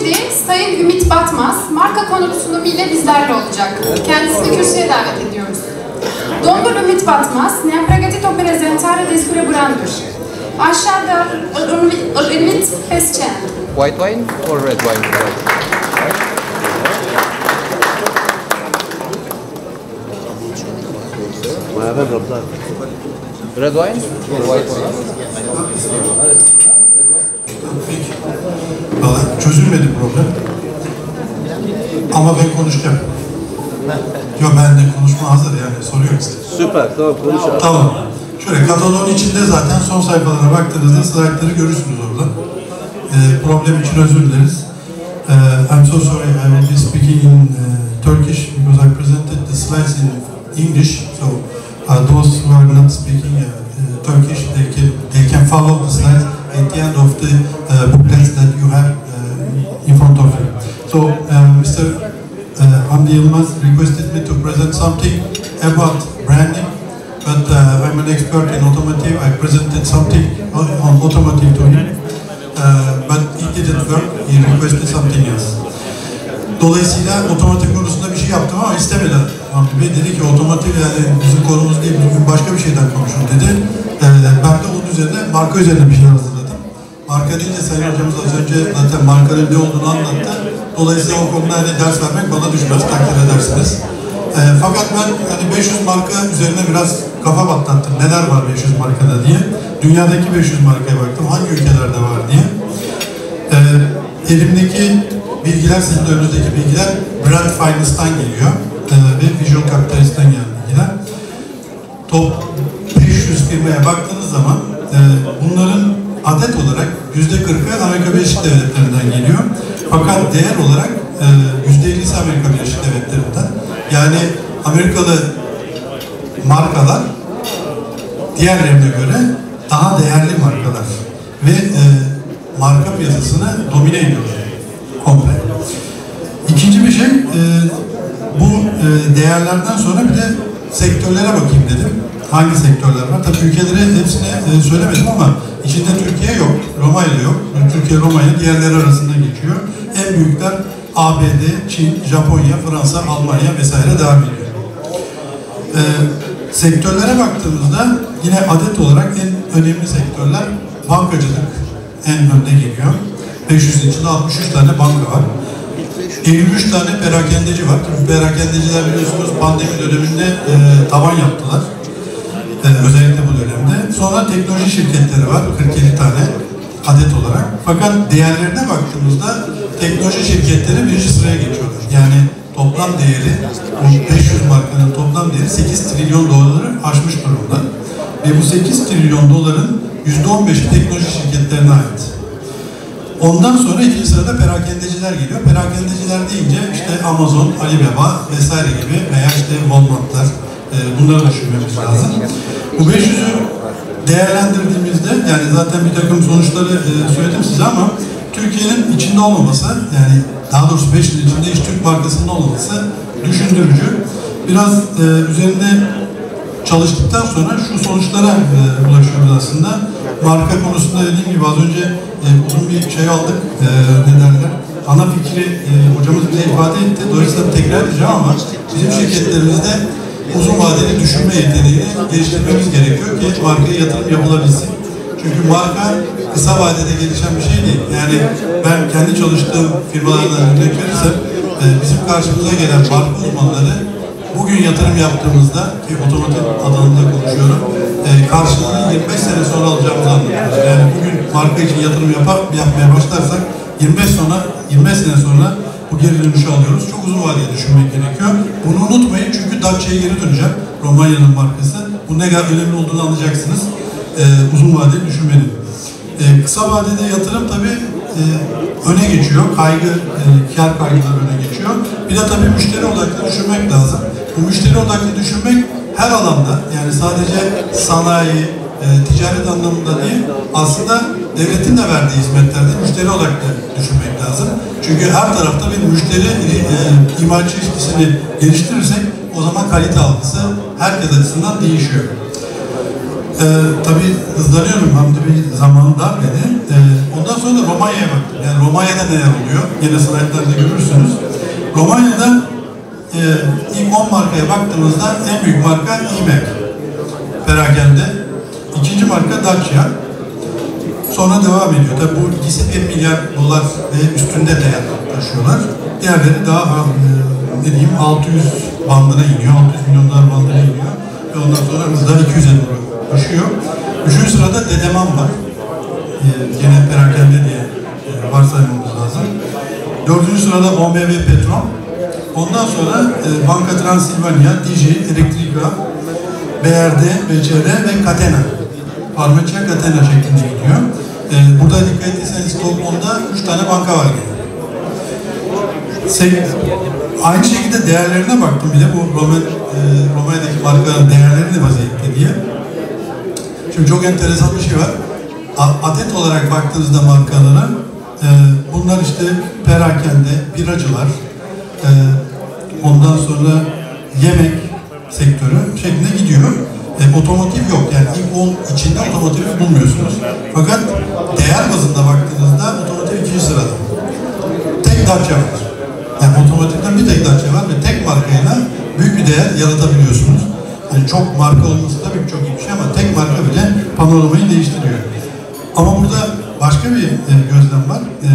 Şimdi Sayın Ümit Batmaz marka konulu sunumiyle bizlerle olacak. Kendisini kürsüye davet ediyoruz. Dondor Ümit Batmaz ne ha pregătit o prezentare despre branduri. Aşağıda îl invit pe scenă. White wine or red wine? Red wine or white wine? Valla çözülmedi problem. Ama ben konuşacağım. Yok bende konuşma hazır yani soru yok size. Süper, tamam konuş abi. Tamam. Şöyle katalogun içinde zaten son sayfalara baktığınızda slaytları görürsünüz orada. Ee, problem için özür dileriz. Ee, I'm so sorry, I will be speaking in uh, Turkish because I presented the slides in English. So uh, those who are not speaking uh, uh, Turkish, they can, they can follow the slides presented something on, on automotive to him, uh, but it didn't work. He requested something else. Dolayısıyla otomotiv konusunda bir şey yaptım ama istemedi Hamdi Bey. Dedi ki otomotiv yani bizim konumuz değil, bugün başka bir şeyden konuşun dedi. Ee, ben de onun üzerine marka üzerine bir şey hazırladım. Marka deyince Sayın Hocamız az önce zaten markanın ne olduğunu anlattı. Dolayısıyla o konuda hani ders vermek bana düşmez, takdir edersiniz. Ee, fakat ben hani 500 marka üzerine biraz kafa patlattım. Neler var 500 markada diye. Dünyadaki 500 markaya baktım. Hangi ülkelerde var diye. Ee, elimdeki bilgiler, sizin de önünüzdeki bilgiler Brand Finance'dan geliyor. Ee, ve Visual Capitalist'ten gelen bilgiler. Top 500 firmaya baktığınız zaman e, bunların adet olarak yüzde 40'ı Amerika Birleşik Devletleri'nden geliyor. Fakat değer olarak e, yüzde 50'si Amerika Birleşik Devletleri'nden. Yani Amerikalı markalar diğerlerine göre daha değerli markalar ve e, marka piyasasını domine ediyorlar komple. İkinci bir şey, e, bu e, değerlerden sonra bir de sektörlere bakayım dedim. Hangi sektörler var? Tabii ülkeleri hepsini e, söylemedim ama içinde Türkiye yok, Romanya yok. Türkiye, Romanya diğerleri arasında geçiyor. En büyükler ABD, Çin, Japonya, Fransa, Almanya vesaire devam ediyor. Ee, sektörlere baktığımızda yine adet olarak en önemli sektörler bankacılık en önde geliyor. 500'ün içinde 63 tane banka var. 53 tane perakendeci var. Perakendeciler biliyorsunuz pandemi döneminde e, tavan yaptılar. E, özellikle bu dönemde. Sonra teknoloji şirketleri var. 47 tane adet olarak. Fakat değerlerine baktığımızda teknoloji şirketleri birinci sıraya geçiyorlar. Yani toplam değeri, bu 500 markanın toplam değeri 8 trilyon doları aşmış durumda. Ve bu 8 trilyon doların %15'i teknoloji şirketlerine ait. Ondan sonra ikinci sırada perakendeciler geliyor. Perakendeciler deyince işte Amazon, Alibaba vesaire gibi veya işte Walmart'lar e, bunları düşünmemiz lazım. Bu 500'ü değerlendirdiğimizde yani zaten bir takım sonuçları e, söyledim size ama Türkiye'nin içinde olmaması yani daha doğrusu 5 yıl içinde hiç Türk markasının olmaması düşündürücü. Biraz e, üzerinde çalıştıktan sonra şu sonuçlara e, ulaşıyoruz aslında. Marka konusunda dediğim gibi az önce e, uzun bir şey aldık. E, ne derler? Ana fikri e, hocamız bize ifade etti. Dolayısıyla tekrar edeceğim ama bizim şirketlerimizde uzun vadeli düşünme yeteneğini geliştirmemiz gerekiyor ki markaya yatırım yapılabilsin. Çünkü marka kısa vadede gelişen bir şey değil. Yani ben kendi çalıştığım firmalardan örnek verirsem e, bizim karşımıza gelen marka uzmanları bugün yatırım yaptığımızda ki otomotiv alanında konuşuyorum e, karşılığını 25 sene sonra alacağımızı anlatıyoruz. Yani bugün marka için yatırım yapa, yapmaya başlarsak 25 sonra 25 sene sonra bu geri dönüşü alıyoruz. Çok uzun vadeli düşünmek gerekiyor. Bunu unutmayın çünkü Dacia'ya geri döneceğim. Romanya'nın markası. Bu ne kadar önemli olduğunu anlayacaksınız. Ee, uzun vadeli düşünmenin. Ee, kısa vadede yatırım tabii e, öne geçiyor. Kaygı, e, kar kaygıları öne geçiyor. Bir de tabii müşteri odaklı düşünmek lazım. Bu müşteri odaklı düşünmek her alanda yani sadece sanayi, e, ticaret anlamında değil aslında devletin de verdiği hizmetlerde müşteri odaklı düşünmek lazım. Çünkü her tarafta bir müşteri e, imalci ilişkisini geliştirirsek o zaman kalite algısı herkes açısından değişiyor. Ee, tabii hızlanıyorum Hamdi Bey zamanı dar beni. Ee, ondan sonra da Romanya'ya baktım. Yani Romanya'da neler oluyor? Yine slaytlarda görürsünüz. Romanya'da e, ilk 10 markaya baktığımızda en büyük marka IMEC. Perakende. İkinci marka Dacia. Sonra devam ediyor. Tabi bu ikisi 1 milyar dolar ve üstünde değer taşıyorlar. Diğerleri daha e, ne diyeyim 600 bandına iniyor. 600 milyon dolar bandına iniyor. Ve ondan sonra hızla 200'e doğru düşüyor. Üçüncü sırada Dedeman var. E, gene perakende diye e, varsaymamız lazım. Dördüncü sırada OMV Petrom. Ondan sonra e, Banka Transilvanya, DJ, Elektrika, BRD, BCR ve Catena. Farmacia Catena şeklinde gidiyor. E, burada dikkat ettiyseniz Stockholm'da 3 tane banka var gene. Se- Aynı şekilde değerlerine baktım bir de bu Roma, e, Romanya'daki markaların değerleri ne vaziyette diye. Şimdi çok enteresan bir şey var. Adet olarak baktığınızda markalara e, bunlar işte perakende, biracılar, e, ondan sonra yemek sektörü şeklinde gidiyor. E, otomotiv yok yani ilk 10 içinde otomotivi bulmuyorsunuz. Fakat değer bazında baktığınızda otomotiv ikinci sırada. Tek Dacia var. Yani otomotivden bir tek Dacia var ve tek markayla büyük bir değer yaratabiliyorsunuz. Yani çok marka olması tabii çok iyi bir şey ama tek marka bile panoramayı değiştiriyor. Ama burada başka bir e, gözlem var. E,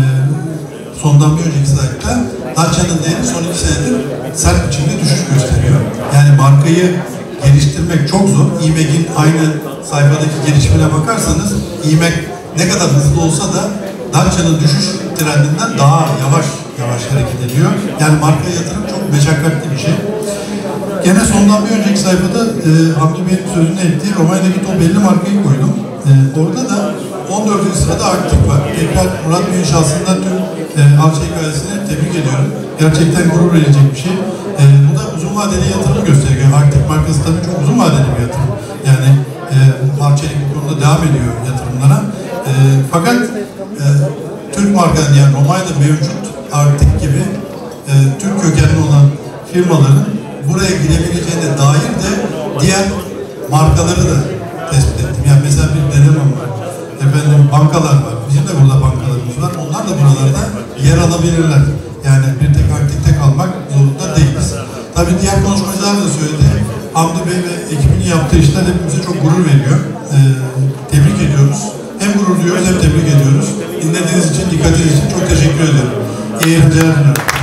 sondan bir önceki slaytta Dacia'nın değeri son iki senedir sert biçimde düşüş gösteriyor. Yani markayı geliştirmek çok zor. İMEC'in aynı sayfadaki gelişimine bakarsanız İMEC ne kadar hızlı olsa da Dacia'nın düşüş trendinden daha yavaş yavaş hareket ediyor. Yani markaya yatırım çok meşakkatli bir şey. Gene sondan bir önceki sayfada e, Hamdi Bey'in sözünü ettiği Romanya'daki o belli markayı koydum. E, orada da 14. sırada Aktif var. Tekrar Murat Bey'in şahsından tüm e, Avşa hikayesini tebrik ediyorum. Gerçekten gurur verecek bir şey. E, bu da uzun vadeli yatırım gösteriyor. Aktif markası tabii çok uzun vadeli bir yatırım. Yani e, Avşa'yı bu konuda devam ediyor yatırımlara. E, fakat e, Türk markaların yani Romanya'da mevcut Arctic gibi e, Türk kökenli olan firmaların buraya girebileceğine dair de diğer markaları da tespit ettim. Yani mesela bir denemem var. Efendim bankalar var. Bizim de burada bankalarımız var. Onlar da buralarda yer alabilirler. Yani bir tek aktifte kalmak zorunda değiliz. Tabii diğer konuşmacılar da söyledi. Hamdi Bey ve ekibinin yaptığı işler hepimize çok gurur veriyor. Ee, tebrik ediyoruz. Hem gurur duyuyoruz hem tebrik ediyoruz. Dinlediğiniz için, dikkatiniz için çok teşekkür ederim. İyi eğlenceler diliyorum.